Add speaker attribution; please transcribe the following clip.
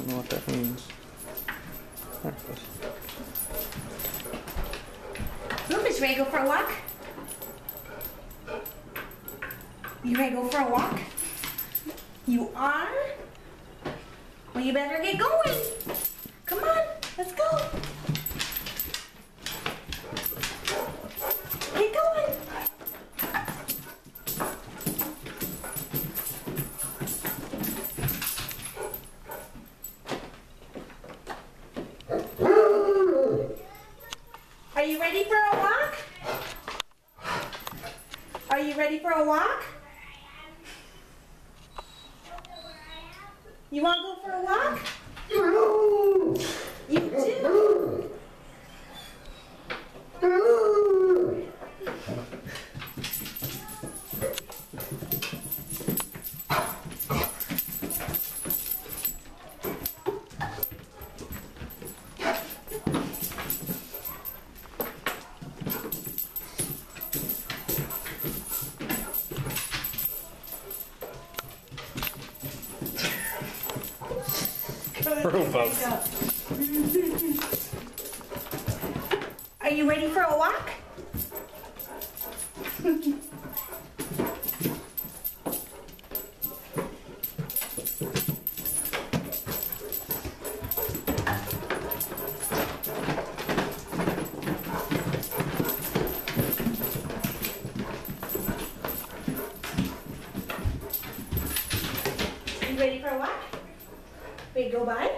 Speaker 1: don't know what that means. There.
Speaker 2: Rufus, ready to go for a walk? You ready to go for a walk? You are? Well, you better get going. Come on, let's go. Ready for a walk? Are you ready for a walk? You want to go for a walk?
Speaker 1: Rufus.
Speaker 2: Are you ready for a walk? You ready for a walk? we go by